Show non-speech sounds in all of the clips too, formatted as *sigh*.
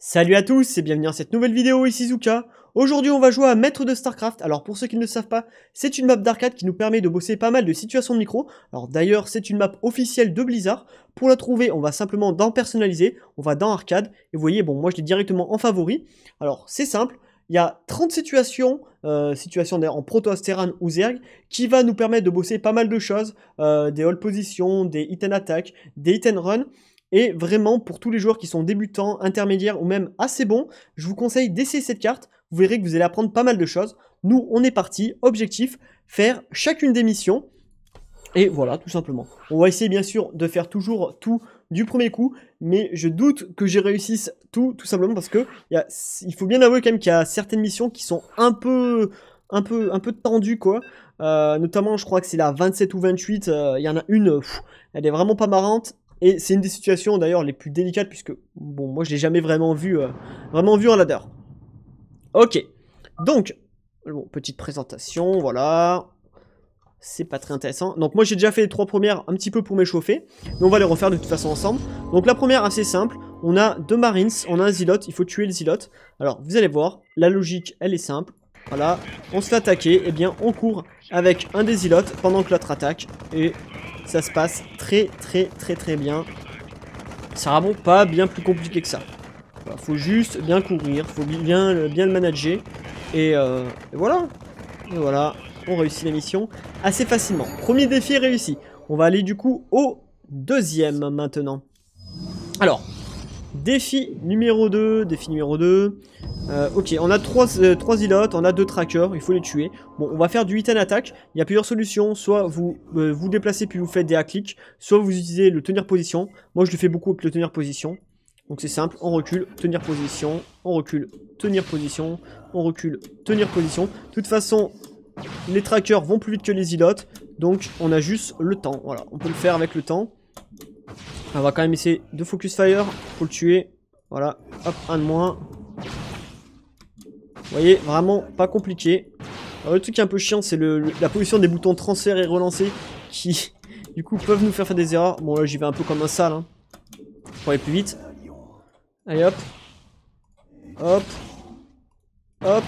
Salut à tous et bienvenue dans cette nouvelle vidéo, ici Zuka. Aujourd'hui on va jouer à Maître de Starcraft. Alors pour ceux qui ne le savent pas, c'est une map d'arcade qui nous permet de bosser pas mal de situations de micro. Alors d'ailleurs c'est une map officielle de Blizzard. Pour la trouver on va simplement dans personnaliser, on va dans arcade. Et vous voyez, bon moi je l'ai directement en favori. Alors c'est simple, il y a 30 situations, euh, situations en Protoss, Terran ou Zerg, qui va nous permettre de bosser pas mal de choses, euh, des hold positions, des hit and attack, des hit and run. Et vraiment, pour tous les joueurs qui sont débutants, intermédiaires ou même assez bons, je vous conseille d'essayer cette carte. Vous verrez que vous allez apprendre pas mal de choses. Nous, on est parti. Objectif, faire chacune des missions. Et voilà, tout simplement. On va essayer bien sûr de faire toujours tout du premier coup, mais je doute que j'ai réussisse tout, tout simplement parce que il faut bien avouer quand même qu'il y a certaines missions qui sont un peu, un peu, un peu tendues quoi. Euh, notamment, je crois que c'est la 27 ou 28. Euh, il y en a une, elle est vraiment pas marrante. Et c'est une des situations d'ailleurs les plus délicates puisque, bon, moi je l'ai jamais vraiment vu, euh, vraiment vu en ladder. Ok, donc, bon, petite présentation, voilà. C'est pas très intéressant. Donc moi j'ai déjà fait les trois premières un petit peu pour m'échauffer. Mais on va les refaire de toute façon ensemble. Donc la première assez simple. On a deux marines, on a un zilote, il faut tuer le zilote. Alors vous allez voir, la logique elle est simple. Voilà, on se fait attaquer, eh bien on court avec un des zilotes pendant que l'autre attaque. Et ça se passe très très très très bien. C'est vraiment pas bien plus compliqué que ça. faut juste bien courir, faut bien, bien le manager. Euh, et, voilà. Et voilà, on réussit la mission assez facilement. Premier défi réussi. On va aller du coup au deuxième maintenant. Alors, défi numéro 2, défi numéro 2. Euh, ok, on a 3, euh, on a 2 trackers, il faut les tuer. Bon, on va faire du hit attack. Il y a plusieurs solutions. Soit vous euh, vous déplacez puis vous faites des clics, soit vous utilisez le tenir position. Moi, je le fais beaucoup avec le tenir position. Donc c'est simple, on recule, tenir position, on recule, tenir position, on recule, tenir position. De toute façon, les trackers vont plus vite que les îlots, donc on a juste le temps. Voilà, on peut le faire avec le temps. On va quand même essayer de focus fire pour le tuer. Voilà, hop, un de moins. Vous voyez, vraiment pas compliqué. le truc qui est un peu chiant, c'est la position des boutons transfert et relancer qui, *laughs* du coup, peuvent nous faire faire des erreurs. Bon, là, j'y vais un peu comme un sale, hein, pour aller plus vite. Allez, hop. Hop. Hop.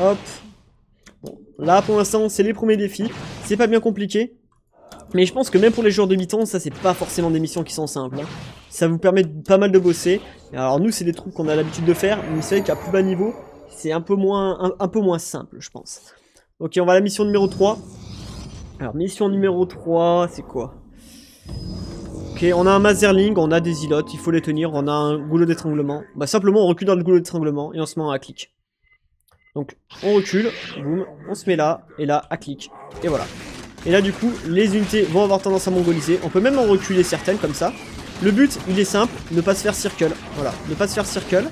Hop. Bon, là, pour l'instant, c'est les premiers défis. C'est pas bien compliqué. Mais je pense que même pour les joueurs de mi-temps, ça, c'est pas forcément des missions qui sont simples. Hein. Ça vous permet pas mal de bosser. Alors nous, c'est des trucs qu'on a l'habitude de faire, mais c'est vrai qu'à plus bas niveau, c'est un, peu moins, simple, je pense. Ok, on va à la mission numéro 3. Alors, mission numéro 3, c'est quoi? Ok, on a un Mazerling, on a des îlots, il faut les tenir, on a un goulot d'étranglement. Bah simplement, on recule dans le goulot d'étranglement et on se met à clic. Donc, on recule, boum, on se met là, et là, à clic. Et voilà. Et là, du coup, les unités vont avoir tendance à mongoliser. On peut même en reculer certaines, comme ça. Le but, il est simple, ne pas se faire circle. Voilà, ne pas se faire circle.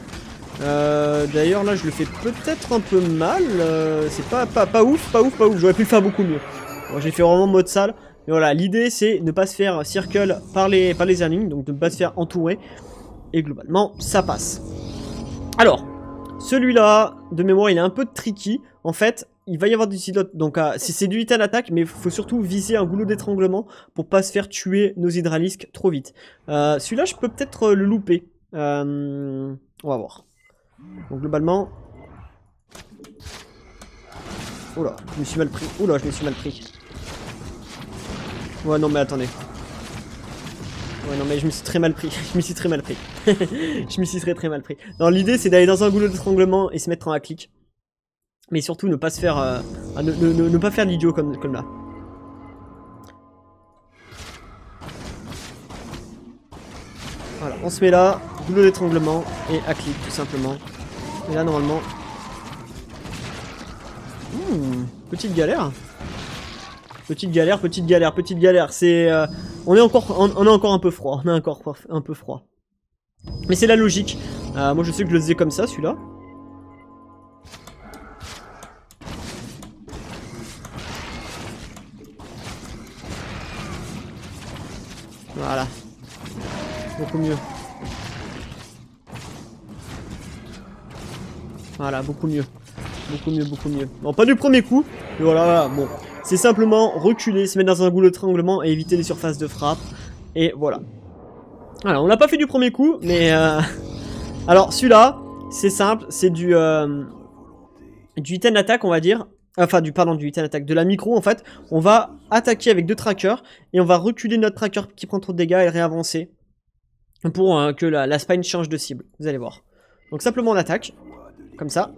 Euh, D'ailleurs, là, je le fais peut-être un peu mal. Euh, c'est pas, pas, pas ouf, pas ouf, pas ouf. J'aurais pu le faire beaucoup mieux. Bon, J'ai fait vraiment mode sale. Mais voilà, l'idée, c'est ne pas se faire circle par les, par les donc ne pas se faire entourer. Et globalement, ça passe. Alors, celui-là, de mémoire, il est un peu tricky. En fait, il va y avoir du silote, donc euh, c'est du hit à l'attaque, mais il faut surtout viser un goulot d'étranglement pour pas se faire tuer nos hydralisques trop vite. Euh, celui-là, je peux peut-être le louper. Euh, on va voir. Donc globalement... Oula, je me suis mal pris. Oula, je me suis mal pris. Ouais, non, mais attendez. Ouais, non, mais je me suis très mal pris. *laughs* je me suis très mal pris. *laughs* je me suis très très mal pris. Non, l'idée, c'est d'aller dans un goulot d'étranglement et se mettre en à clic. Mais surtout ne pas se faire... Euh, ne, pas faire l'idiot comme, comme là. Voilà, on se met là, boulot d'étranglement et à clic tout simplement. Et là normalement... Hmm, petite galère. Petite galère, petite galère, petite galère. C'est... Euh, on, est encore, on, est encore un peu froid. On est encore un peu froid. Mais c'est la logique. Euh, moi je sais que je le faisais comme ça celui-là. Voilà. Beaucoup mieux. Voilà, beaucoup mieux. Beaucoup mieux, beaucoup mieux. Bon, pas du premier coup. Mais voilà, bon. C'est simplement reculer, se mettre dans un goulot de tranglement et éviter les surfaces de frappe. Et voilà. Voilà, on l'a pas fait du premier coup, mais... Euh, *laughs* Alors, celui-là, c'est simple, c'est du... Euh, du hit and attack, on va dire. Enfin, du, pardon, du and attack, de la micro, en fait. On va attaquer avec deux trackers, et on va reculer notre tracker qui prend trop de dégâts et réavancer. Pour euh, que la, la spine change de cible, vous allez voir. Donc simplement on attaque, comme ça.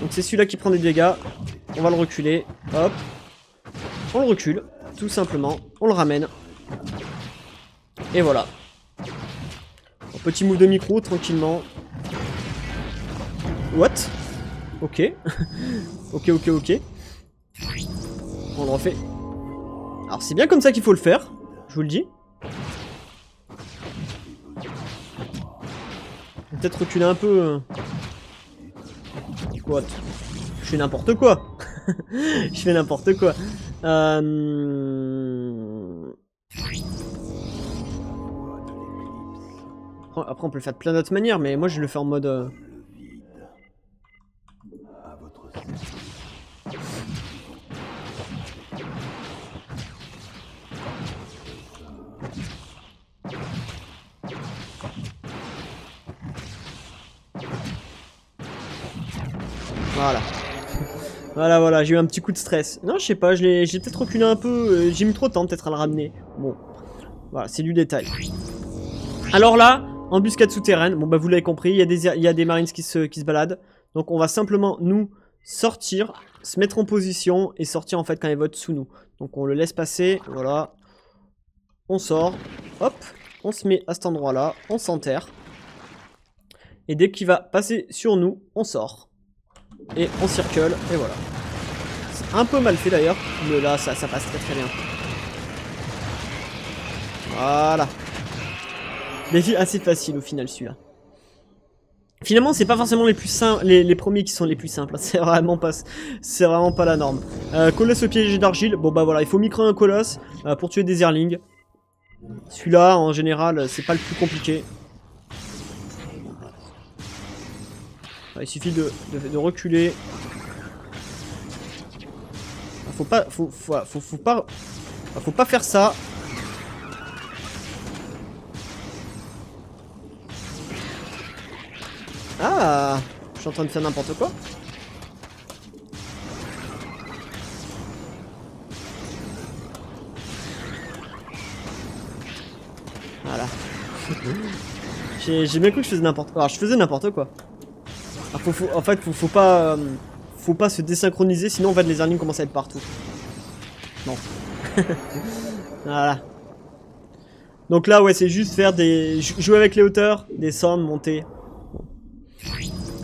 Donc c'est celui-là qui prend des dégâts. On va le reculer. Hop. On le recule, tout simplement. On le ramène. Et voilà. petit move de micro, tranquillement. What? Ok. *laughs* ok, ok, ok. On le refait. Alors c'est bien comme ça qu'il faut le faire, je vous le dis. Peut-être reculer un peu. Euh. What? Je fais n'importe quoi. *laughs* Je fais n'importe quoi. Euh... Après, on peut le faire de plein d'autres manières, mais moi je le fais en mode... voilà. Voilà, voilà, j'ai eu un petit coup de stress. Non, je sais pas, j'ai peut-être reculé un peu. Euh, j'ai mis trop de temps peut-être à le ramener. Bon, voilà, c'est du détail. Alors là, embuscade souterraine. Bon, bah vous l'avez compris, il y, a des, y a des marines qui se, qui se baladent. Donc on va simplement, nous, sortir, se mettre en position et sortir en fait quand ils votent sous nous. Donc on le laisse passer, voilà. On sort, hop, on se met à cet endroit-là, on s'enterre. Et dès qu'il va passer sur nous, on sort. Et on circule, et voilà. C'est un peu mal fait d'ailleurs, mais là ça, ça passe très très bien. Voilà. Défi *laughs* assez facile au final celui-là. Finalement, c'est pas forcément les plus simples, les, premiers qui sont les plus simples. Hein. *laughs* C'est vraiment pas, c'est vraiment pas la norme. Euh, colosse au piège d'argile. Bon bah voilà, il faut micro un colosse euh, pour tuer des airlings. Celui-là, en général, c'est pas le plus compliqué. Il suffit de, reculer. Faut pas, faut, faut, pas, faut pas faire ça. Ah Je suis en train de faire n'importe quoi. Voilà. *laughs* J'ai bien cru que je faisais n'importe quoi. Alors je faisais n'importe quoi. Ah, en fait, faut, faut pas... Euh, faut pas se désynchroniser, sinon en fait les ennemis commencent à être partout. Non. *laughs* voilà. Donc là, ouais, c'est juste faire des... Jouer avec les hauteurs, descendre, monter.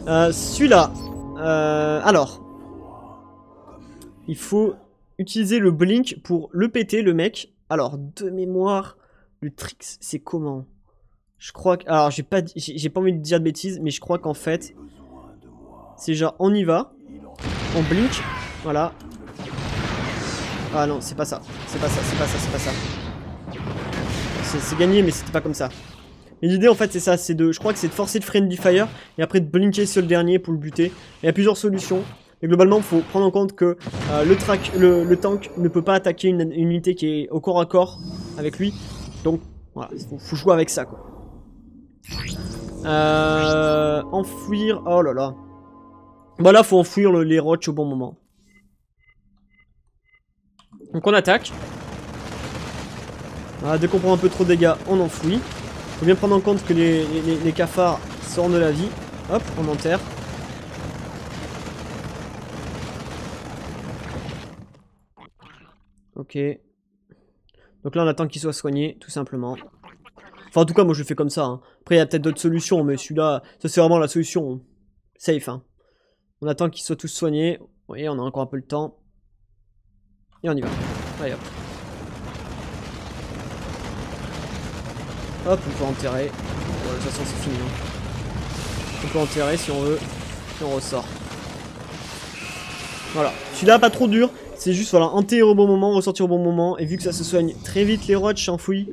Euh, Celui-là. Euh, alors. Il faut utiliser le blink pour le péter, le mec. Alors, de mémoire, le trick, c'est comment? Je crois que... Alors, j'ai pas, j'ai pas envie de dire de bêtises, mais je crois qu'en fait... C'est genre, on y va. On blink. Voilà. Ah non, c'est pas ça. C'est pas ça, c'est pas ça, c'est pas ça. C'est gagné, mais c'était pas comme ça. Mais l'idée en fait c'est ça, c'est de, je crois que c'est de forcer de friendly fire et après de blinker sur le dernier pour le buter. Il y a plusieurs solutions. Mais globalement, faut prendre en compte que euh, le, tank ne peut pas attaquer une, unité qui est au corps à corps avec lui. Donc voilà, il faut, jouer avec ça quoi. Euh, enfouir, oh là là. Bah là, faut enfouir les roches au bon moment. Donc on attaque. Voilà, dès qu'on prend un peu trop de dégâts, on enfouit. Faut bien prendre en compte que les, cafards sortent de la vie. Hop, on enterre. Ok. Donc là, on attend qu'il soit soigné, tout simplement. Enfin, en tout cas, moi, je fais comme ça. Hein. Après, il y a peut-être d'autres solutions, mais celui-là, ça, c'est vraiment la solution safe. Hein. On attend qu'ils soient tous soignés. Voyez, on a encore un peu le temps. Et on y va. Allez, hop. Hop, on peut enterrer. de toute façon, c'est fini. Hein. On peut enterrer si on veut. Et on ressort. Voilà. Celui-là, pas trop dur. C'est juste, voilà, enterrer au bon moment, ressortir au bon moment. Et vu que ça se soigne très vite, les roches s'enfouissent,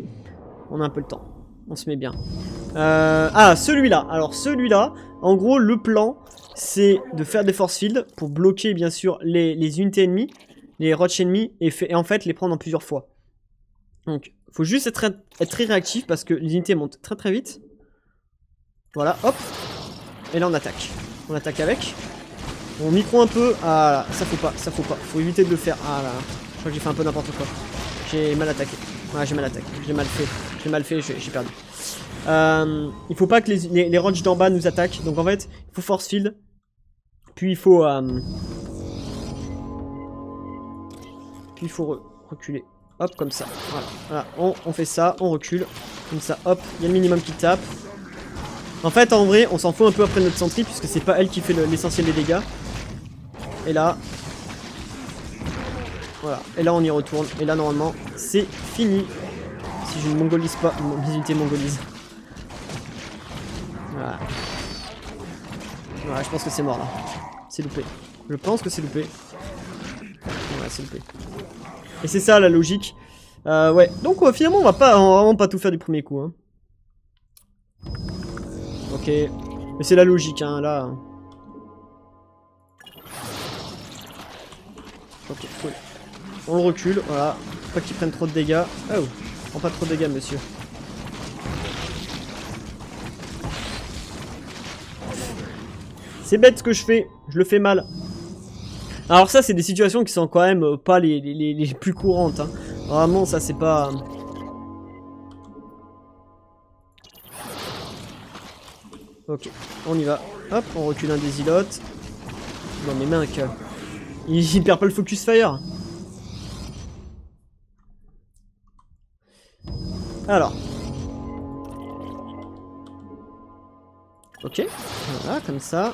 on a un peu le temps. On se met bien. Euh, ah, celui-là. Alors, celui-là, en gros, le plan, c'est de faire des force fields pour bloquer, bien sûr, les, unités ennemies, les roches ennemies, et, en fait, les prendre en plusieurs fois. Donc, faut juste être, très réactif parce que les unités montent très très vite. Voilà, hop. Et là, on attaque. On attaque avec. On micro un peu. Ah là, ça faut pas, ça faut pas. Faut éviter de le faire. Ah là, je crois que j'ai fait un peu n'importe quoi. J'ai mal attaqué. Ouais, j'ai mal attaqué. J'ai mal fait. J'ai mal fait, j'ai perdu. Euh, il faut pas que les, les, d'en bas nous attaquent. Donc en fait, il faut force field. Puis il faut... Euh, puis il faut reculer. Hop, comme ça. Voilà. On, fait ça, on recule. Comme ça, hop. Il y a le minimum qui tape. En fait, en vrai, on s'en fout un peu après notre sentry, puisque c'est pas elle qui fait l'essentiel des dégâts. Et là... Voilà. Et là, on y retourne. Et là, normalement, c'est fini. Si je ne mongolise pas, mon mongolise. Voilà. Je pense que c'est mort là. C'est loupé. Je pense que c'est loupé. Ouais, c'est loupé. Et c'est ça la logique. Euh, ouais. Donc finalement, on va pas, va vraiment pas tout faire du premier coup. Hein. Ok. Mais c'est la logique, hein, là. Ok, cool. On le recule, voilà. Pas qu'il prenne trop de dégâts. Oh, prend pas trop de dégâts, monsieur. C'est bête ce que je fais, je le fais mal. Alors ça, c'est des situations qui sont quand même euh, pas les, plus courantes. Hein. Vraiment, ça c'est pas... Ok, on y va. Hop, on recule un des ilotes. Non mais mec, il, il perd pas le focus fire. Alors. Ok, voilà, comme ça.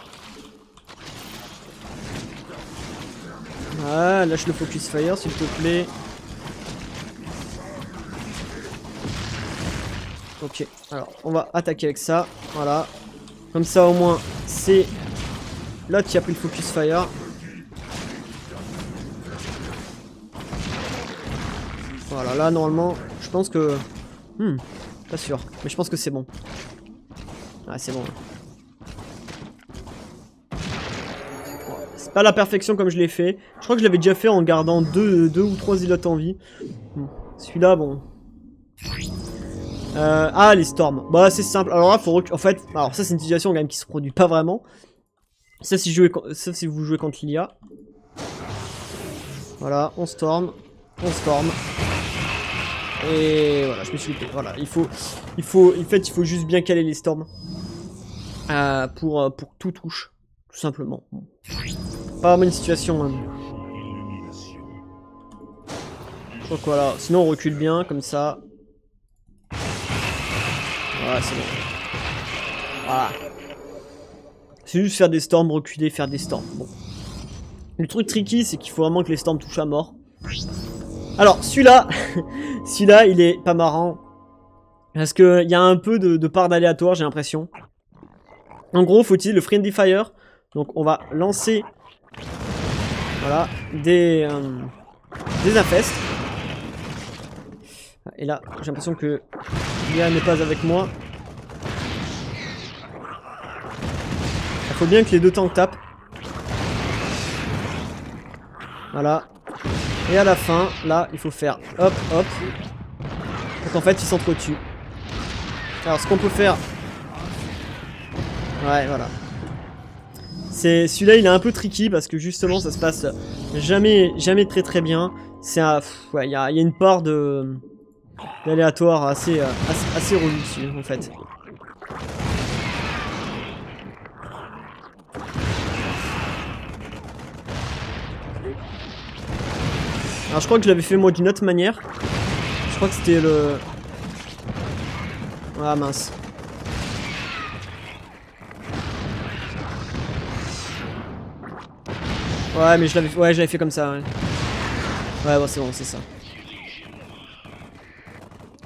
Ah, lâche le focus fire s'il te plaît. Ok, alors on va attaquer avec ça. Voilà. Comme ça au moins c'est l'autre qui a pris le focus fire. Voilà, là normalement je pense que... Hmm, pas sûr. Mais je pense que c'est bon. Ah c'est bon. Pas la perfection comme je l'ai fait. Je crois que je l'avais déjà fait en gardant deux, ou trois îlots en vie. Hmm. Celui-là, bon. Euh, ah, les storms. Bah, c'est simple. Alors là, faut En fait, alors ça, c'est une situation quand même qui se produit pas vraiment. Ça, si, vous jouez contre l'IA. Voilà, on storm. On storm. Et voilà, je me suis loupé. Voilà, il faut, il faut, fait, il faut juste bien caler les storms euh, pour, euh, tout touche, tout simplement. Pas une situation. Hein. Donc voilà, sinon on recule bien comme ça. Voilà, c'est bon. Voilà. C'est juste faire des storms, reculer, faire des storms. Bon. Le truc tricky, c'est qu'il faut vraiment que les storms touchent à mort. Alors, celui-là, *laughs* celui-là, il est pas marrant. Parce qu'il y a un peu de, de part d'aléatoire, j'ai l'impression. En gros, faut-il le Friendly Fire. Donc, on va lancer voilà, des, euh, des infestes. Et là, j'ai l'impression que l'IA n'est pas avec moi. Il faut bien que les deux tanks tapent. Voilà. Et à la fin, là, il faut faire hop, hop. Donc en fait, ils s'entretuent. Alors, ce qu'on peut faire... Ouais, voilà. Celui-là, il est un peu tricky parce que justement, ça se passe jamais, jamais très très bien. C'est il y a, une part de d'aléatoire assez, assez, assez dessus, en fait. Alors je crois que je l'avais fait moi d'une autre manière. Je crois que c'était le... Ah mince. Ouais mais je l'avais ouais, fait comme ça ouais. Ouais bon c'est bon c'est ça.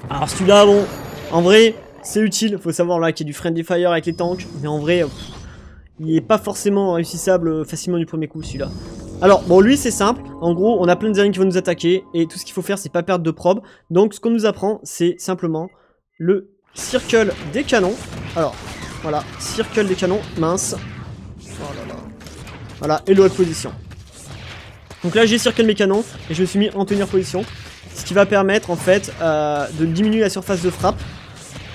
Alors celui-là bon en vrai c'est utile. Faut savoir là qu'il y a du friendly fire avec les tanks. Mais en vrai il est pas forcément réussissable facilement du premier coup celui-là. Alors, bon, lui, c'est simple. En gros, on a plein de aliens qui vont nous attaquer. Et tout ce qu'il faut faire, c'est pas perdre de probe. Donc, ce qu'on nous apprend, c'est simplement le circle des canons. Alors, voilà, circle des canons, mince. Voilà, et l'autre position. Donc là, j'ai circle mes canons et je me suis mis en tenir position. Ce qui va permettre, en fait, euh, de diminuer la surface de frappe.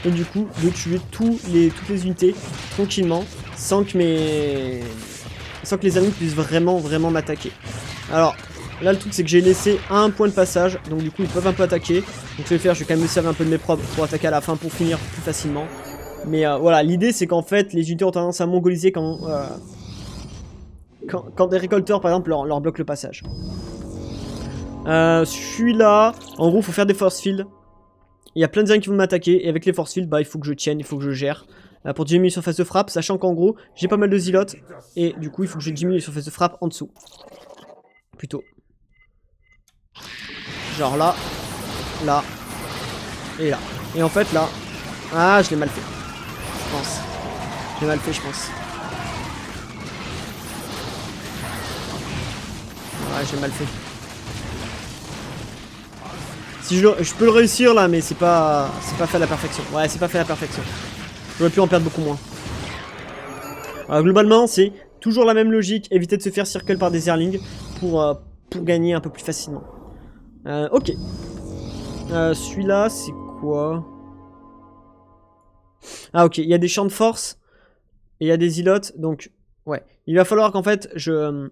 et du coup de tuer tous les, toutes les unités tranquillement sans que mes sans que les ennemis puissent vraiment vraiment m'attaquer. Alors là le truc c'est que j'ai laissé un point de passage donc du coup ils peuvent un peu attaquer. Donc je vais faire, je vais quand même me servir un peu de mes probes pour attaquer à la fin pour finir plus facilement. Mais euh, voilà l'idée c'est qu'en fait les unités ont tendance à mongoliser quand, euh, quand, des récolteurs par exemple leur, bloquent le passage. Euh, Celui-là, en gros, faut faire des force fields. Il y a plein de gens qui vont m'attaquer. Et avec les force fields, bah, il faut que je tienne, il faut que je gère. Euh, pour diminuer sur surface de frappe, sachant qu'en gros, j'ai pas mal de zilotes. Et du coup, il faut que je diminue les surfaces de frappe en dessous. Plutôt. Genre là, là, et là. Et en fait, là... Ah, je l'ai mal fait. Je pense. Je l'ai mal fait, je pense. Ouais, j'ai mal fait. Si je, peux le réussir là, mais c'est pas, c'est pas fait à la perfection. Ouais, c'est pas fait à la perfection. J'aurais pu en perdre beaucoup moins. globalement, c'est toujours la même logique. Éviter de se faire circle par des airlings pour, euh, pour gagner un peu plus facilement. Euh, ok. Euh, Celui-là, c'est quoi? Ah, ok. Il y a des champs de force. Et il y a des îlots. Donc, ouais. Il va falloir qu'en fait, je...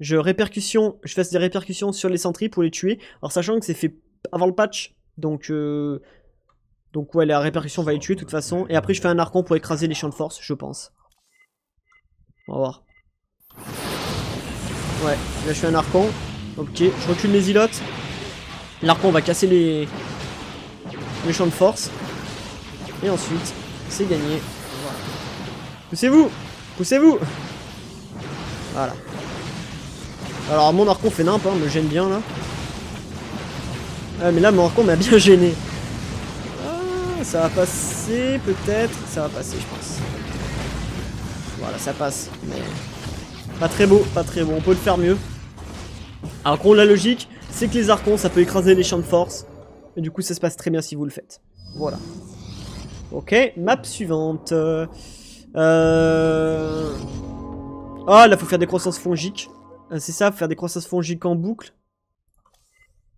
Je répercussion, je fasse des répercussions sur les sentries pour les tuer. Alors sachant que c'est fait avant le patch. Donc, euh, donc ouais, la répercussion va les tuer de toute façon. Et après, je fais un archon pour écraser les champs de force, je pense. On va voir. Ouais, là je fais un archon. Ok, je recule les îlotes. L'archon va casser les... les champs de force. Et ensuite, c'est gagné. Poussez-vous Poussez-vous Voilà. Alors mon archon fait nimp, hein, me gêne bien là. Ah, mais là, mon archon m'a bien *laughs* gêné. Ah, ça va passer, peut-être. Ça va passer, je pense. Voilà, ça passe. Pas très beau, pas très beau. On peut le faire mieux. Alors, la logique, c'est que les archons, ça peut écraser les champs de force. Et du coup, ça se passe très bien si vous le faites. Voilà. Ok, map suivante. Euh... Ah, là, faut faire des croissances fongiques. Euh, c'est ça, faire des croissances fongiques en boucle.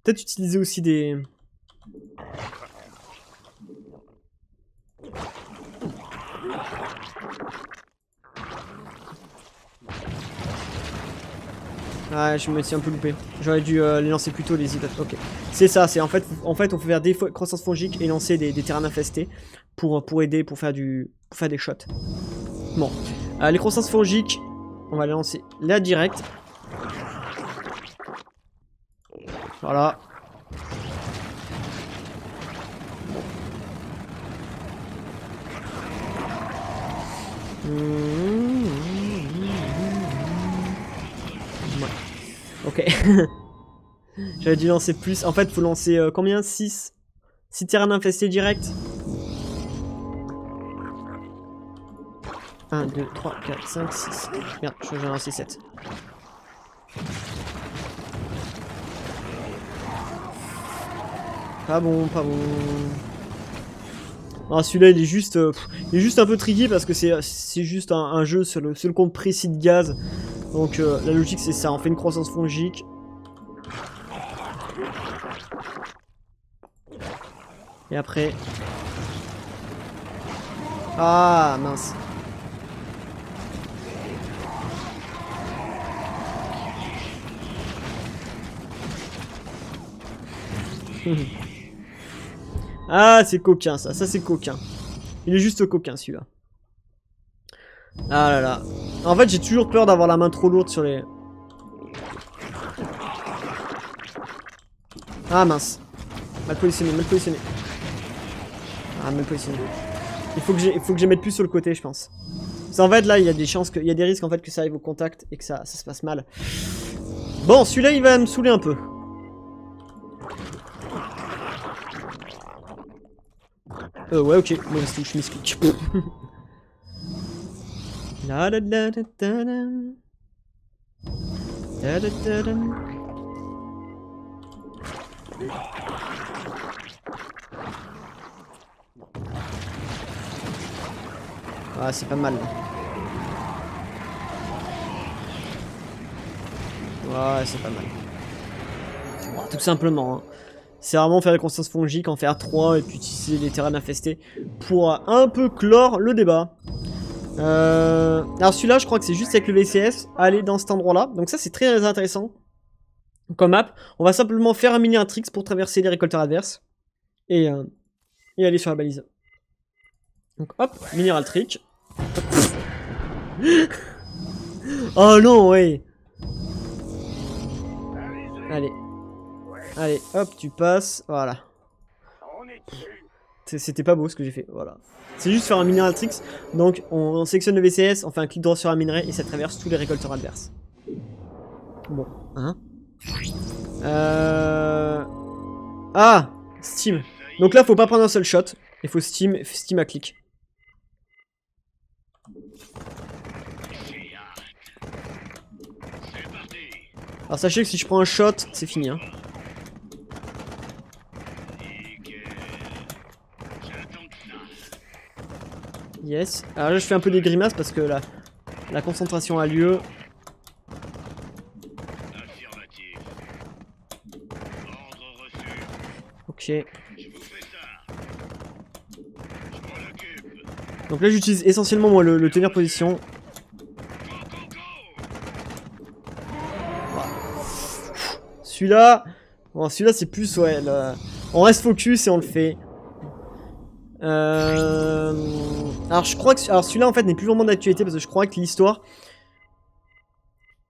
Peut-être utiliser aussi des... Ah, je me suis un peu loupé. J'aurais dû euh, les lancer plus tôt, les idées. Ok. C'est ça, c'est en fait, en fait, on peut faire des croissances fongiques et lancer des, terrains infestés pour, aider, pour faire, du, faire des shots. Bon. Euh, les croissances fongiques, on va les lancer là direct. Voilà. Ok. *laughs* J'avais dû lancer plus. En fait, faut lancer euh, combien? 6 6 terrains infestés direct 1, 2, 3, 4, 5, 6. Merde, je vais lancer 7. Pas bon, pas bon. Ah, celui-là, il est juste, euh, il est juste un peu tricky parce que c'est juste un, jeu sur le, seul compte précis de gaz. Donc euh, la logique, c'est ça. On fait une croissance fongique. Et après... Ah, mince. *laughs* Ah, c'est coquin ça, ça c'est coquin. Il est juste coquin celui-là. Ah là là. En fait, j'ai toujours peur d'avoir la main trop lourde sur les... Ah mince. Mal positionné, mal positionné. Ah, mal positionné. Il faut que je mette plus sur le côté, je pense. en fait, là, il y a des chances que, il y a des risques en fait que ça arrive au contact et que ça, ça se passe mal. Bon, celui-là, il va me saouler un peu. Euh, ouais, ok. Mauvaise touche, m'explique. *laughs* la da da da da da. Da da da da. Ah, c'est pas mal. Ouais, c'est pas mal. tout simplement. Hein. C'est vraiment faire des constances fongiques, en faire 3 et puis utiliser les terrains infestés pour un peu clore le débat. Euh, alors celui-là, je crois que c'est juste avec le VCS, aller dans cet endroit-là. Donc ça, c'est très intéressant comme map. On va simplement faire un mini tricks pour traverser les récolteurs adverses et, euh, et aller sur la balise. Donc hop, mineral trick. *laughs* oh non, ouais. Allez. Allez, hop, tu passes. Voilà. C'était pas beau ce que j'ai fait. Voilà. C'est juste faire un tricks. Donc on, sélectionne le VCS, on fait un clic droit sur un minerai et ça traverse tous les récolteurs adverses. Bon, hein euh... Ah Steam. Donc là, faut pas prendre un seul shot. Il faut Steam, Steam à clic. Alors sachez que si je prends un shot, c'est fini. Hein. Yes. Alors là, je fais un peu des grimaces parce que la, concentration a lieu. Ok. Donc là, j'utilise essentiellement moi le, tenir position. Celui-là, bon, celui-là c'est plus ouais. On reste focus et on le fait. Euh... Alors je crois que alors celui-là en fait n'est plus vraiment d'actualité parce que je crois que l'histoire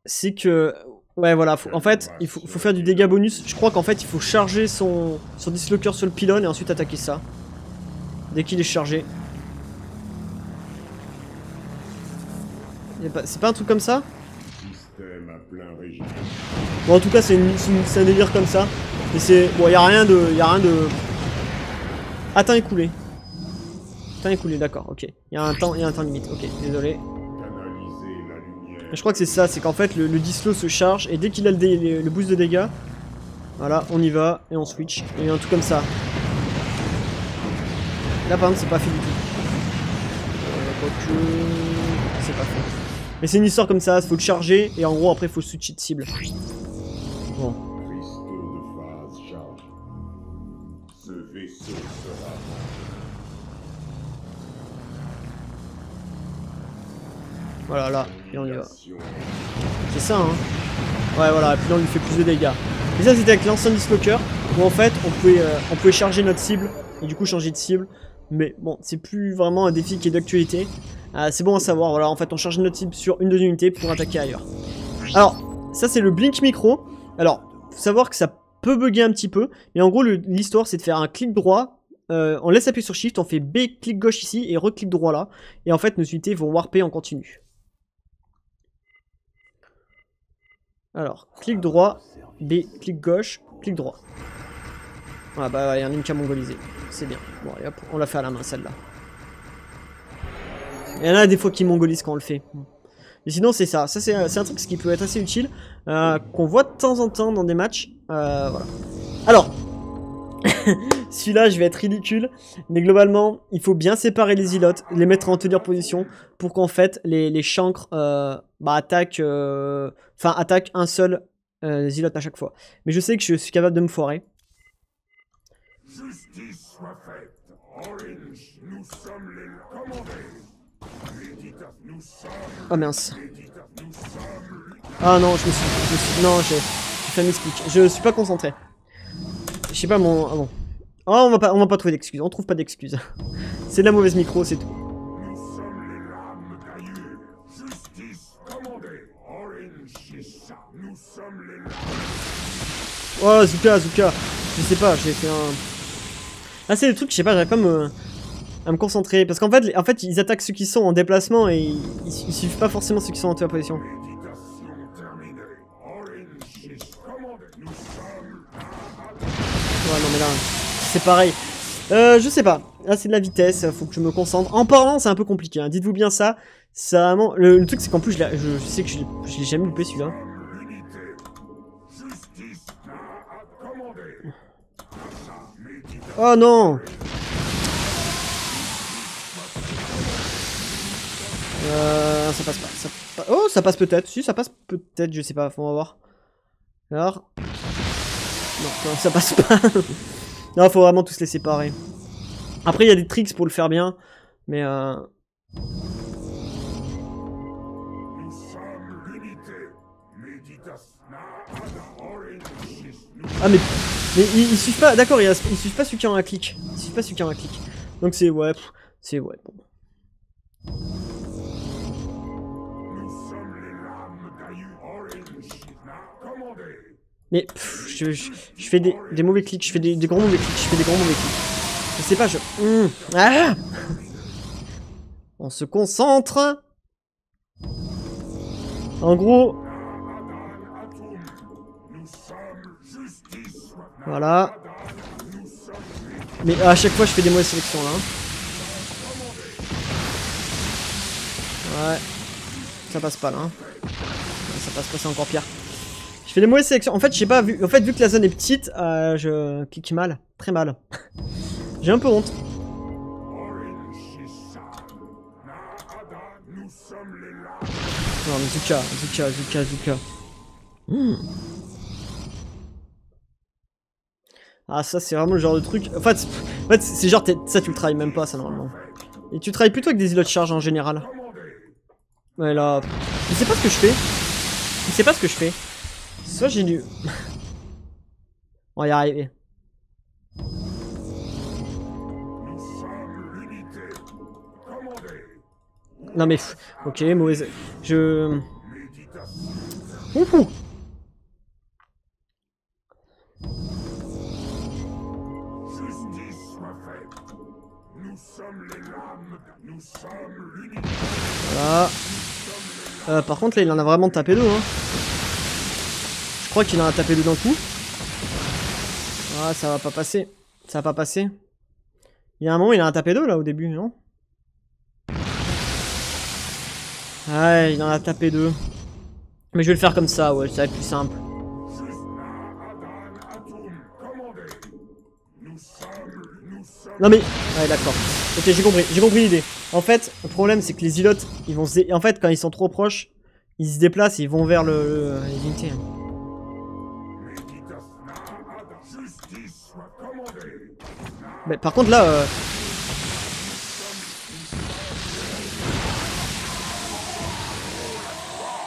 c'est que ouais voilà en fait il faut, faire du dégât bonus. Je crois qu'en fait il faut charger son son sur le pylône et ensuite attaquer ça dès qu'il est chargé. C'est pas un truc comme ça? Bon en tout cas c'est un délire comme ça. Et c'est bon y a rien de y a rien de atteint écoulé. Temps écoulé, d'accord, ok. Il y a un temps, il un temps limite, ok, désolé. Je crois que c'est ça, c'est qu'en fait le, dislo se charge et dès qu'il a le, boost de dégâts, voilà, on y va et on switch. Et un truc comme ça. Là par exemple c'est pas fait du tout. C'est pas fait. Mais c'est une histoire comme ça, faut le charger et en gros après faut switcher de cible. Bon. Voilà, là, et on y va. C'est ça, hein Ouais, voilà, et puis là on lui fait plus de dégâts. Et ça, c'était avec l'ancien dislocker, où en fait, on pouvait, euh, on pouvait charger notre cible, et du coup changer de cible. Mais bon, c'est plus vraiment un défi qui est d'actualité. Euh, c'est bon à savoir, voilà, en fait, on charge notre cible sur une, deux unités pour attaquer ailleurs. Alors, ça c'est le blink micro. Alors, faut savoir que ça peut bugger un petit peu, mais en gros, l'histoire c'est de faire un clic droit euh, on laisse appuyer sur Shift, on fait B, clic gauche ici et reclic droit là. Et en fait, nos unités vont warper en continu. Alors, clic droit, B, clic gauche, clic droit. Ah bah il y a un link à mongoliser. C'est bien. Bon allez hop, on l'a fait à la main celle-là. Il y en a des fois qui mongolisent quand on le fait. Mais sinon c'est ça. Ça c'est un truc qui peut être assez utile. Euh, qu'on voit de temps en temps dans des matchs. Euh, voilà. Alors, *laughs* celui-là, je vais être ridicule. Mais globalement, il faut bien séparer les îlots, les mettre en tenir position pour qu'en fait, les, les chancres euh, bah, attaquent, euh, enfin, attaquent un seul euh, à chaque fois. Mais je sais que je suis capable de me foirer. Oh mince. Ah non, je me suis... non, j'ai... Ça m'explique. Je suis pas concentré. Je sais pas mon... Ah bon. Oh, on va pas, on va pas trouver d'excuses. On trouve pas d'excuses. *laughs* c'est de la mauvaise micro, c'est tout. Oh, Zuka, Zuka. Je sais pas, j'ai fait un... Ah, c'est le truc, je sais pas, j'arrive pas à me concentrer. Parce qu'en fait, en fait, ils attaquent ceux qui sont en déplacement et ils, suivent pas forcément ceux qui sont en la position. non mais là, c'est pareil. Euh, je sais pas. Là, c'est de la vitesse, faut que je me concentre. En parlant, c'est un peu compliqué. Hein. Dites-vous bien ça. Ça le, truc, c'est qu'en plus, je, je, sais que je, l'ai jamais loupé celui-là. Oh non Euh, ça passe pas. Oh, ça passe peut-être. Si, ça passe peut-être, je sais pas. On va voir. Alors? Non, non, ça passe pas. *laughs* non, faut vraiment tous les séparer. Après, il y a des tricks pour le faire bien, mais euh... Ah mais, mais il, suffit pas, d'accord, il, il suffit pas celui qui a un clic. Il suffit pas celui qui a un clic. Donc c'est ouais, c'est ouais, bon. Mais je, je, fais des, des, mauvais clics, je fais des, des, gros mauvais clics, je fais des gros mauvais clics. Je sais pas, je... Mmh. Ah On se concentre En gros... Voilà. Mais à chaque fois, je fais des mauvaises sélections, là. Ouais. Ça passe pas, là. Hein. Ça passe pas, c'est encore pire. Je fais des mauvaises sélections. En fait, j'ai pas vu. En fait, vu que la zone est petite, euh, je clique mal. Très mal. *laughs* j'ai un peu honte. Non, mais Zuka, Zuka, Zuka, Zuka. Ah, ça, c'est vraiment le genre de truc. En fait, en fait c'est genre, ça, tu le travailles même pas, ça, normalement. Et tu travailles plutôt avec des îlots de charge en général. Ouais, là. Je sais pas ce que je fais. Je sais pas ce que je fais. Soit j'ai dû... On va y arriver. Non mais... Ok, mauvaise... Je... Ouhou Voilà. Euh, par contre là il en a vraiment tapé deux hein. Je crois qu'il en a tapé deux d'un coup. Ah, ça va pas passer. Ça va pas passer. Il y a un moment, il en a tapé deux là au début, non? Ouais, il en a tapé deux. Mais je vais le faire comme ça, ouais, ça va être plus simple. Non mais... Ouais, d'accord. Ok, j'ai compris, j'ai compris l'idée. En fait, le problème, c'est que les îlots, ils vont se... En fait, quand ils sont trop proches, ils se déplacent et ils vont vers le... unités. Mais par contre là... Euh...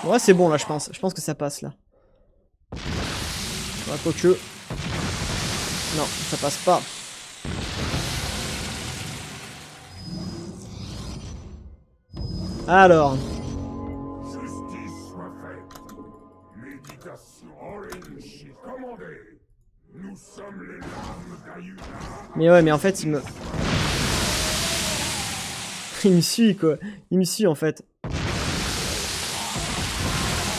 Ouais c'est bon là je pense. Je pense que ça passe là. Ouais, quoique... Non, ça passe pas. Alors... Mais ouais, mais en fait, il me... *laughs* il me suit, quoi. Il me suit, en fait.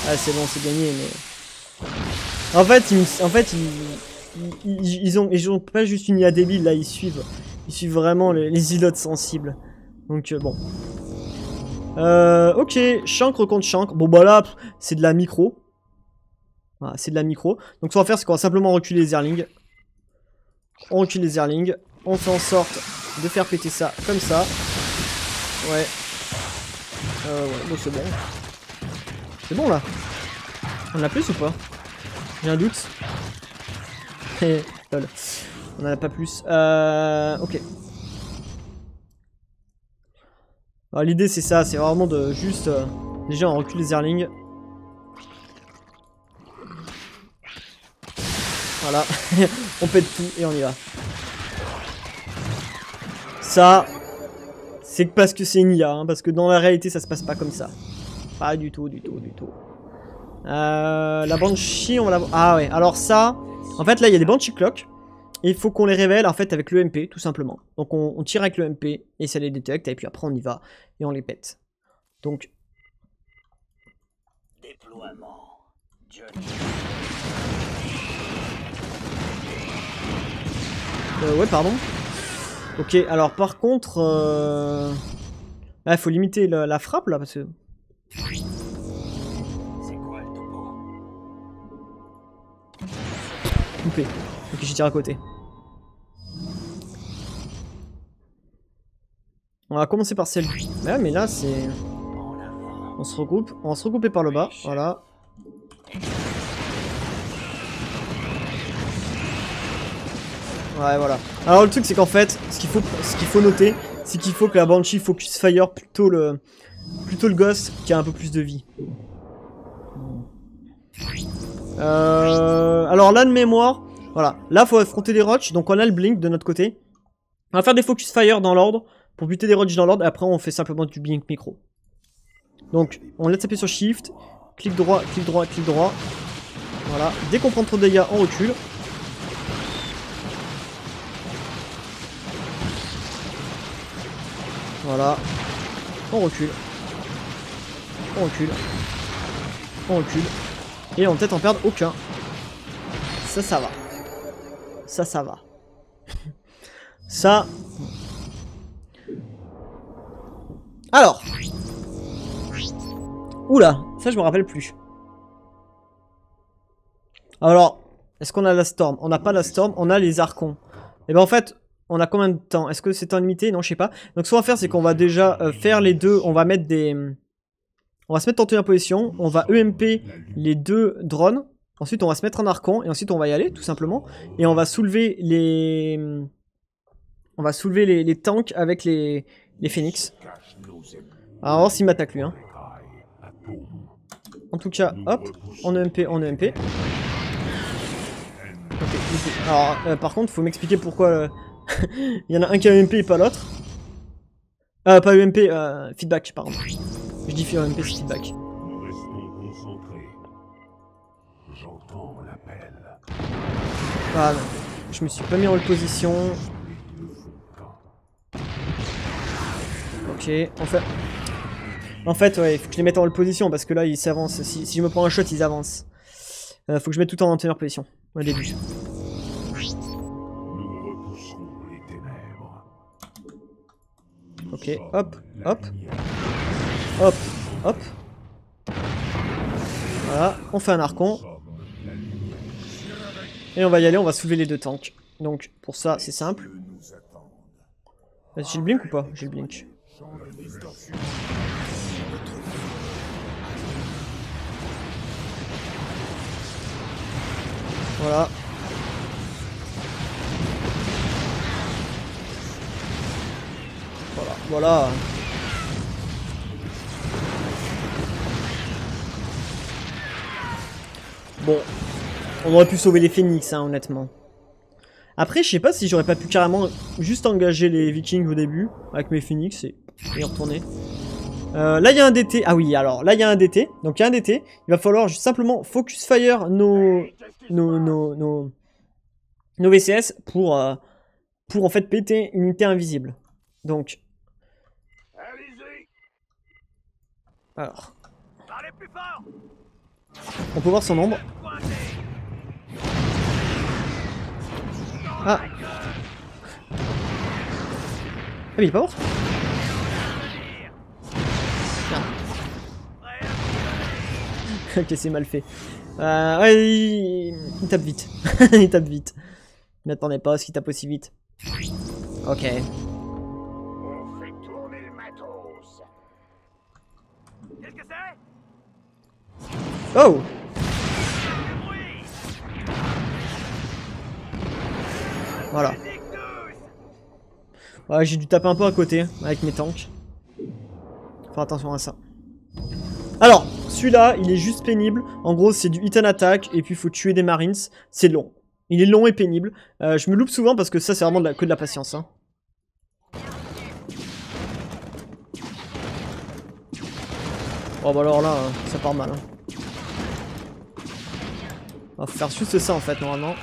Ah, c'est bon, c'est gagné, mais... En fait, ils, en fait, ils, ils, ont, ils ont pas juste une IA débile, là, ils suivent. Ils suivent vraiment les, les sensibles. Donc, euh, bon. Euh, ok, chancre contre chancre. Bon, bah là, c'est de la micro. Voilà, c'est de la micro. Donc, ce qu'on va faire, c'est qu'on va simplement reculer les airlings. On recule les airlings. On fait en sorte de faire péter ça comme ça. Ouais. Euh, ouais, bon, c'est bon. C'est bon, là. On a plus ou pas? J'ai un doute. *laughs* Et... On en a pas plus. Euh... Ok. L'idée, c'est ça. C'est vraiment de juste... Euh, déjà, on recule les airlings. Voilà. *laughs* on pète tout et on y va. Ça, c'est parce que c'est une IA, hein, parce que dans la réalité, ça se passe pas comme ça. Pas du tout, du tout, du tout. Euh, la Banshee, on va la... Ah ouais, alors ça... En fait, là, il y a des Banshee Clock. Il faut qu'on les révèle, en fait, avec le MP, tout simplement. Donc, on, tire avec le MP, et ça les détecte, et puis après, on y va, et on les pète. Donc... Déploiement. Euh, ouais, pardon. Ok, alors par contre... Euh... Ah, il faut limiter la, la, frappe, là, parce que... Quoi le Coupé. Ok, j'ai tiré à côté. On va commencer par celle Ouais, mais là, c'est... On se regroupe. On va se regrouper par le bas, voilà. Ouais, voilà. Alors le truc c'est qu'en fait, ce qu'il faut, noter, c'est qu'il faut que la Banshee focus fire plutôt le, plutôt Ghost qui a un peu plus de vie. Euh, alors là de mémoire, voilà. Là faut affronter des roches, donc on a le blink de notre côté. On va faire des focus fire dans l'ordre pour buter des roches dans l'ordre et après on fait simplement du blink micro. Donc on laisse taper sur shift, clic droit, clic droit, clic droit. Voilà. Dès qu'on prend trop de dégâts, on recule. Voilà. On recule. On recule. On recule. Et on peut-être en perdre aucun. Ça, ça va. Ça, ça va. *laughs* ça... Alors. Oula, ça je me rappelle plus. Alors, est-ce qu'on a la Storm? On n'a pas la Storm, on a les Archons. Et eh ben en fait, on a combien de temps? Est-ce que c'est temps limité? Non, je sais pas. Donc ce qu'on va faire, c'est qu'on va déjà euh, faire les deux. On va mettre des... On va se mettre en tenue position. On va EMP les deux drones. Ensuite, on va se mettre en archon. Et ensuite, on va y aller, tout simplement. Et on va soulever les... On va soulever les, tanks avec les, les phoenix. Alors, on va voir s'il m'attaque lui. Hein. En tout cas, hop, on EMP, on EMP. Alors, euh, par contre, faut m'expliquer pourquoi euh, *laughs* il y en a un qui a EMP et pas l'autre. Euh, pas EMP, euh, feedback, pardon. Je dis EMP, c'est feedback. Voilà. Je me suis pas mis en position. Ok, en fait... En fait, ouais, il faut que je les mette en position parce que là, ils s'avancent. Si, si, je me prends un shot, ils avancent. Euh, faut que je mette tout en teneur position au début. Ok, hop, hop. Hop, hop. Voilà, on fait un archon. Et on va y aller, on va soulever les deux tanks. Donc, pour ça, c'est simple. J'ai le blink ou pas? J'ai le blink. Voilà. Voilà. Bon, on aurait pu sauver les phoenix, hein, honnêtement. Après, je sais pas si j'aurais pas pu carrément juste engager les vikings au début, avec mes phoenix, et, y retourner. Euh, là, il y a un DT. Ah oui, alors, là, il y a un DT. Donc, il y a un DT. Il va falloir simplement focus fire nos, nos, nos, nos, nos VCS pour, euh, pour, en fait, péter une unité invisible. Donc, Alors. On peut voir son ombre. Ah. Ah mais il est pas mort Ok c'est mal fait. Euh, ouais, il... tape vite. il tape vite. *laughs* Je m'attendais pas à ce qu'il tape aussi vite? Ok. Oh Voilà. Ouais, j'ai dû taper un peu à côté avec mes tanks. Faire attention à ça. Alors, celui-là, il est juste pénible. En gros, c'est du hit and attack et puis il faut tuer des marines. C'est long. Il est long et pénible. Euh, je me loupe souvent parce que ça, c'est vraiment que de la patience. Hein. Oh bah alors là, ça part mal. Hein. On va faire juste ça en fait normalement.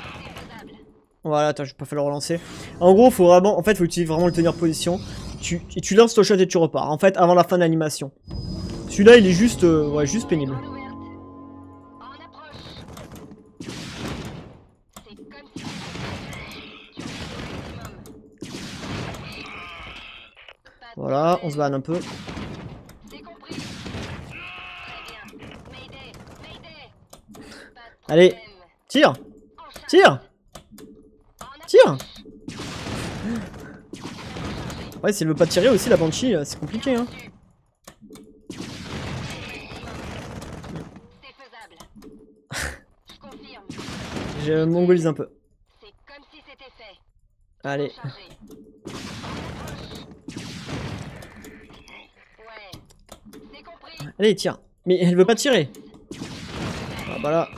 Voilà, attends, je vais pas faire le relancer. En gros, faut vraiment, en fait, faut utiliser vraiment le tenir position. Tu, et tu lances ton shot et tu repars. En fait, avant la fin de l'animation. Celui-là, il est juste, euh, juste pénible. Voilà, on se banne un peu. Allez, tire Tire Tire Ouais, si elle veut pas tirer aussi, la Banshee, euh, c'est compliqué, hein. *laughs* Je mongolise un peu. Allez. Allez, tire. Mais elle veut pas tirer. Ah bah là.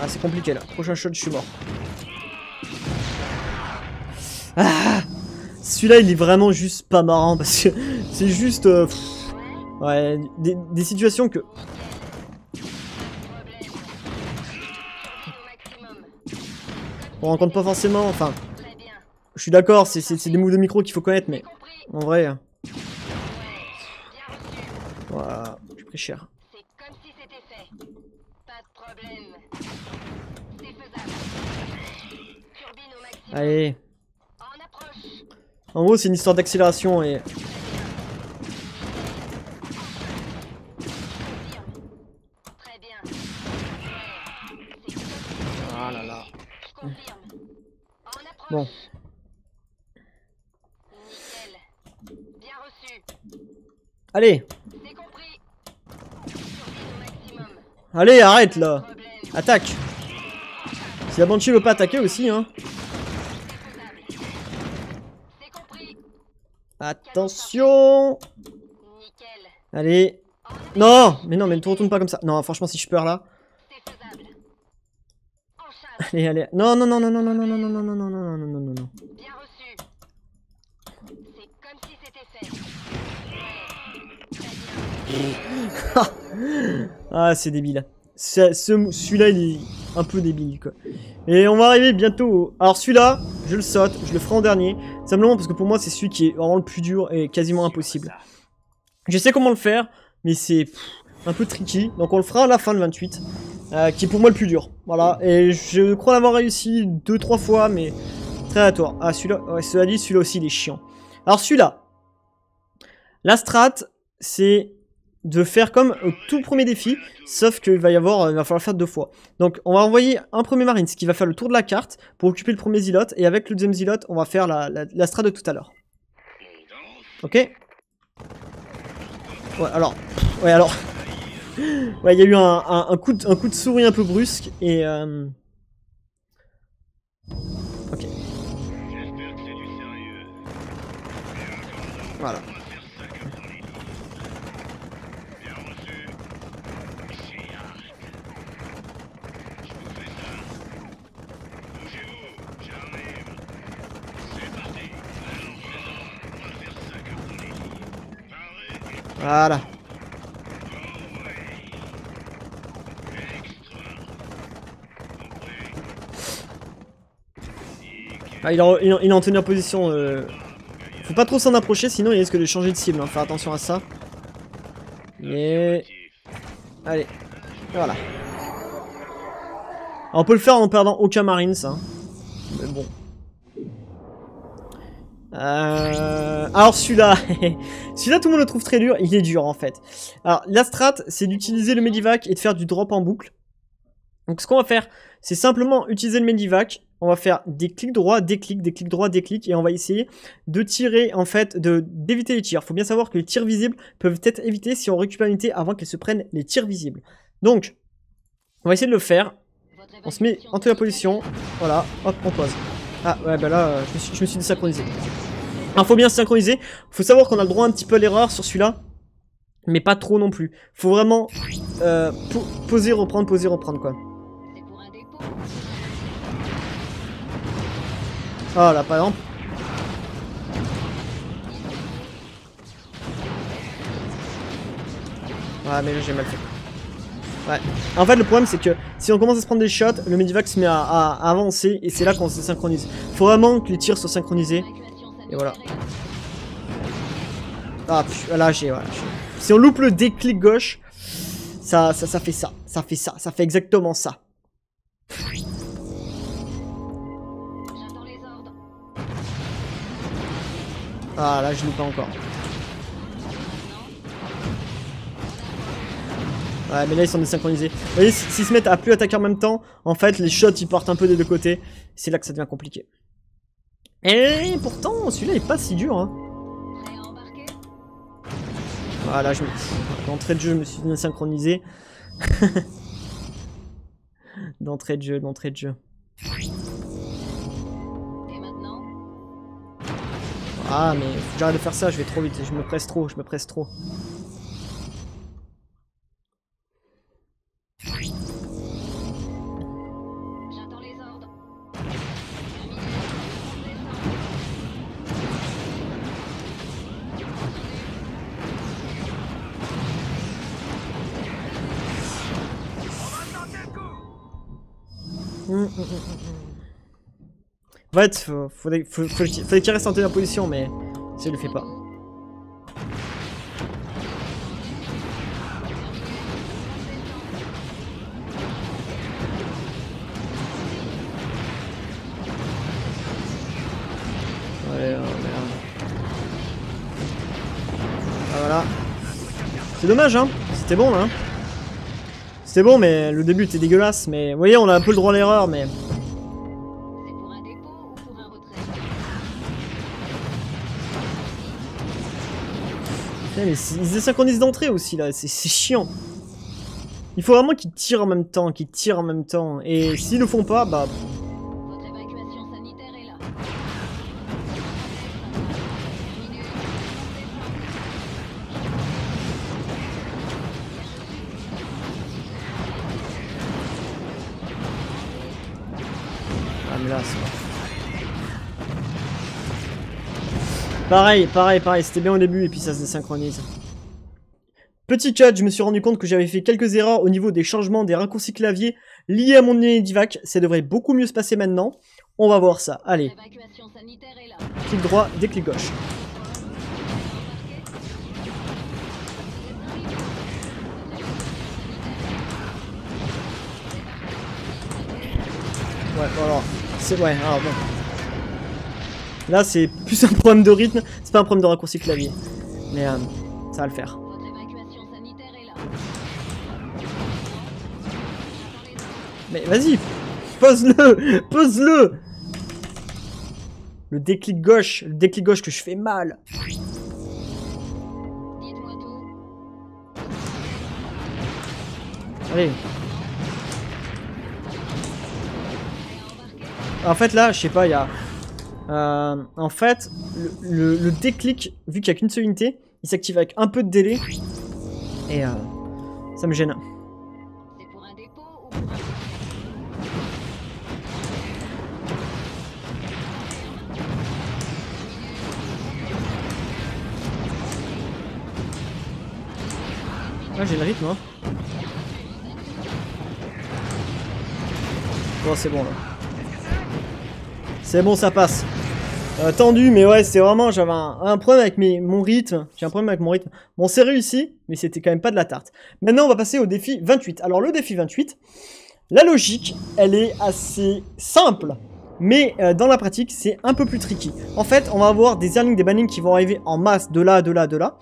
Ah, c'est compliqué là. Prochain shot, je suis mort. Ah Celui-là, il est vraiment juste pas marrant parce que *laughs* c'est juste... euh, ouais, des, situations que... On rencontre pas forcément, enfin... Je suis d'accord, c'est des moves de micro qu'il faut connaître, mais en vrai... euh, Voilà, j'ai pris cher. Allez. En gros, c'est une histoire d'accélération et... Ah là là. Bon. Allez. Allez, arrête là. Attaque. Si la banshee veut pas attaquer aussi, hein. Attention. Allez Non Mais non, mais ne te retourne pas comme ça. Non, franchement, si je perds là... Allez, allez. Non, non, non, non, non, non, non, non, non, non, non, non, non, non, non, non. Bien reçu. C'est comme si c'était fait. Ah, c'est débile. Ce- ce- Celui-là, il est un peu débile, quoi. Et on va arriver bientôt au... Alors celui-là, je le saute, je le ferai en dernier. Simplement parce que pour moi, c'est celui qui est vraiment le plus dur et quasiment impossible. Je sais comment le faire, mais c'est un peu tricky. Donc on le fera à la fin, le 28. euh, qui est pour moi le plus dur. Voilà. Et je crois l'avoir réussi deux, trois fois, mais très aléatoire. Ah, celui-là, ouais, cela dit, celui-là aussi, il est chiant. Alors celui-là, la strat, c'est de faire comme au tout premier défi, sauf qu'il va y avoir, il va falloir faire deux fois. Donc on va envoyer un premier marine, ce qui va faire le tour de la carte pour occuper le premier zilote, et avec le deuxième zilote, on va faire la, la, la strat de tout à l'heure. Ok? Ouais, alors, ouais, alors, *laughs* ouais, il y a eu un, un- un coup de, un coup de souris un peu brusque, et euh... Ok. Voilà. Voilà. Ah, il, est en- est- en tenue en position. euh, Faut pas trop s'en approcher, sinon il risque de changer de cible. Hein. Faire attention à ça. Et... Allez. Voilà. On peut le faire en perdant aucun marine, ça. Mais bon. Euh... Alors celui-là, *laughs* celui-là tout le monde le trouve très dur, il est dur en fait. Alors la strat, c'est d'utiliser le Medivac et de faire du drop en boucle. Donc ce qu'on va faire, c'est simplement utiliser le Medivac, on va faire des clics droits, des clics, des clics droits, des clics, et on va essayer de tirer en fait, d'éviter les tirs. Faut bien savoir que les tirs visibles peuvent être évités si on récupère l'unité avant qu'elle se prenne les tirs visibles. Donc, on va essayer de le faire. On se met entre la position, voilà, hop, on pose. Ah ouais, bah là, euh, je me suis, je me suis désynchronisé. Alors faut bien se synchroniser. Faut savoir qu'on a le droit un petit peu à l'erreur sur celui-là, mais pas trop non plus. Faut vraiment euh, po- poser, reprendre, poser, reprendre quoi. Ah là, par exemple. Ouais, mais là j'ai mal fait. Ouais. En fait, le problème c'est que si on commence à se prendre des shots, le Medivac se met à, avancer et c'est là qu'on se synchronise. Faut vraiment que les tirs soient synchronisés. Et voilà. Ah, là j'ai. Voilà, si on loupe le déclic gauche, ça, ça, ça fait ça. Ça fait ça. Ça fait exactement ça. Ah là, je loupe pas encore. Ouais, mais là ils sont désynchronisés. Vous voyez, s'ils se mettent à plus attaquer en même temps, en fait, les shots ils partent un peu des deux côtés. C'est là que ça devient compliqué. Et pourtant, celui-là est pas si dur. Hein. Voilà, d'entrée de jeu, je me suis synchronisé. *laughs* d'entrée de jeu, d'entrée de jeu. Ah, mais j'arrête de faire ça, je vais trop vite, je me presse trop, je me presse trop. En fait, faut, faudrait, qu'il reste en telle position, mais ça il le fait pas. Oh. Ah voilà. C'est dommage, hein. C'était bon, là. hein. C'était bon, mais le début était dégueulasse. Mais vous voyez, on a un peu le droit à l'erreur, mais... Putain, mais ils désynchronisent d'entrée aussi là, c'est chiant. Il faut vraiment qu'ils tirent en même temps, qu'ils tirent en même temps. Et s'ils le font pas, bah. Pareil, pareil, pareil, c'était bien au début et puis ça se désynchronise. Petit cut, je me suis rendu compte que j'avais fait quelques erreurs au niveau des changements des raccourcis clavier liés à mon Divac. Ça devrait beaucoup mieux se passer maintenant. On va voir ça. Allez, clic droit, déclic gauche. Ouais, alors, c'est ouais, alors bon. Là, c'est plus un problème de rythme, c'est pas un problème de raccourci clavier. Mais euh, ça va le faire. Mais vas-y, pose-le, *laughs* pose-le. Le déclic gauche, le déclic gauche que je fais mal. Allez. En fait, là, je sais pas, il y a. euh, en fait, le, le- le déclic, vu qu'il n'y a qu'une seule unité, il s'active avec un peu de délai. Et euh, ça me gêne. C'est pour un dépôt ou pour un retrait Ah, j'ai le rythme, hein. Bon, c'est bon, là. C'est bon, ça passe. Euh, tendu, mais ouais, c'est vraiment, j'avais un, problème avec mon rythme. J'ai un problème avec mon rythme. Bon, c'est réussi, mais c'était quand même pas de la tarte. Maintenant, on va passer au défi 28. Alors, le défi 28, la logique, elle est assez simple. Mais euh, dans la pratique, c'est un peu plus tricky. En fait, on va avoir des airlings, des bannings qui vont arriver en masse de là, de là, de là.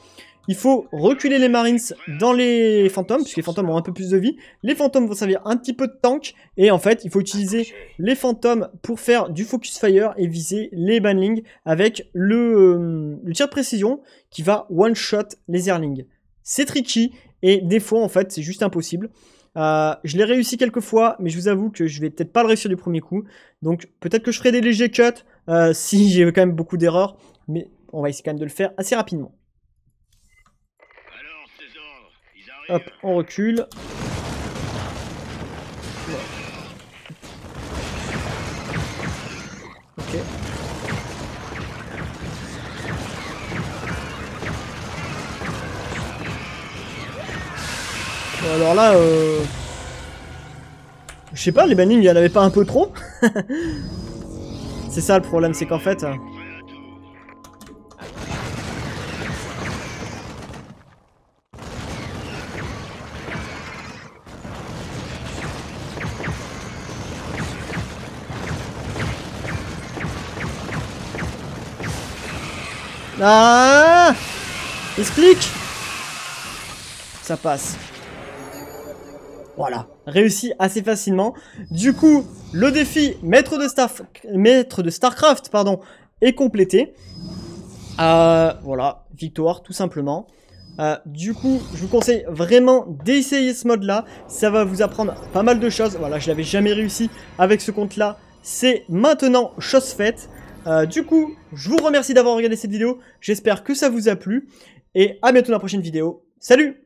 Il faut reculer les Marines dans les fantômes, puisque les fantômes ont un peu plus de vie. Les fantômes vont servir un petit peu de tank. Et en fait, il faut utiliser les fantômes pour faire du focus fire et viser les banlings avec le, euh, le tir de précision qui va one-shot les airlings. C'est tricky et des fois, en fait, c'est juste impossible. Euh, je l'ai réussi quelques fois, mais je vous avoue que je vais peut-être pas le réussir du premier coup. Donc peut-être que je ferai des légers cuts euh, *laughs* si j'ai quand même beaucoup d'erreurs. Mais on va essayer quand même de le faire assez rapidement. Alors, ces ordres, ils Hop, on recule. Ok. Alors là, euh... Je sais pas, les bannings, il y en avait pas un peu trop? *laughs* C'est ça le problème, c'est qu'en fait... Ah Explique Ça passe. Voilà, réussi assez facilement. Du coup, le défi maître de, Starcraft pardon, est complété. Euh, voilà, victoire tout simplement. Euh, du coup, je vous conseille vraiment d'essayer ce mode-là. Ça va vous apprendre pas mal de choses. Voilà, je l'avais jamais réussi avec ce compte-là. C'est maintenant chose faite. Euh, du coup, je vous remercie d'avoir regardé cette vidéo. J'espère que ça vous a plu. Et à bientôt dans la prochaine vidéo. Salut